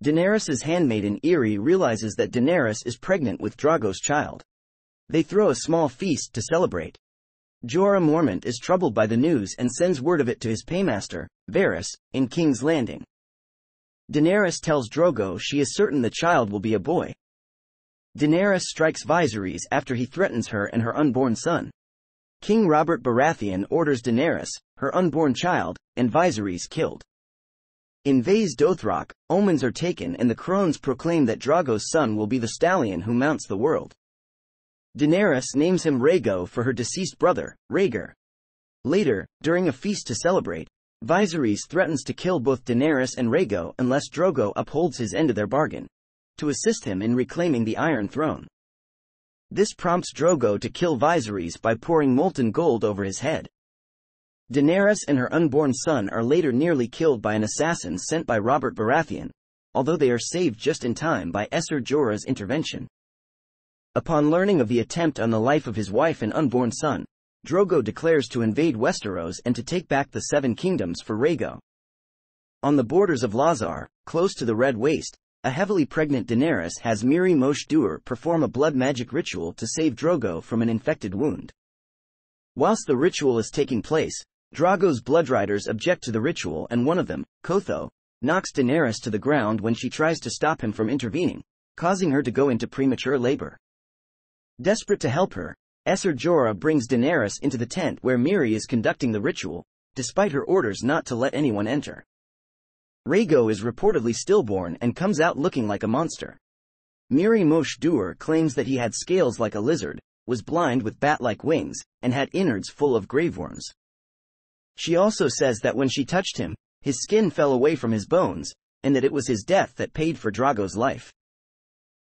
Daenerys' handmaiden Irri realizes that Daenerys is pregnant with Drogo's child. They throw a small feast to celebrate. Jorah Mormont is troubled by the news and sends word of it to his paymaster, Varys, in King's Landing. Daenerys tells Drogo she is certain the child will be a boy. Daenerys strikes Viserys after he threatens her and her unborn son. King Robert Baratheon orders Daenerys, her unborn child, and Viserys killed. In Vaes Dothrak, omens are taken and the crones proclaim that Drogo's son will be the stallion who mounts the world. Daenerys names him Rhaego for her deceased brother, Rhaegar. Later, during a feast to celebrate, Viserys threatens to kill both Daenerys and Rhaego unless Drogo upholds his end of their bargain, to assist him in reclaiming the Iron Throne. This prompts Drogo to kill Viserys by pouring molten gold over his head. Daenerys and her unborn son are later nearly killed by an assassin sent by Robert Baratheon, although they are saved just in time by Ser Jorah's intervention. Upon learning of the attempt on the life of his wife and unborn son, Drogo declares to invade Westeros and to take back the Seven Kingdoms for Rhaego. On the borders of Lhazar, close to the Red Waste, a heavily pregnant Daenerys has Mirri Maz Duur perform a blood magic ritual to save Drogo from an infected wound. Whilst the ritual is taking place, Drogo's bloodriders object to the ritual and one of them, Qotho, knocks Daenerys to the ground when she tries to stop him from intervening, causing her to go into premature labor. Desperate to help her, Ser Jorah brings Daenerys into the tent where Mirri is conducting the ritual, despite her orders not to let anyone enter. Rhaego is reportedly stillborn and comes out looking like a monster. Mirri Maz Duur claims that he had scales like a lizard, was blind with bat-like wings, and had innards full of graveworms. She also says that when she touched him, his skin fell away from his bones, and that it was his death that paid for Drogo's life.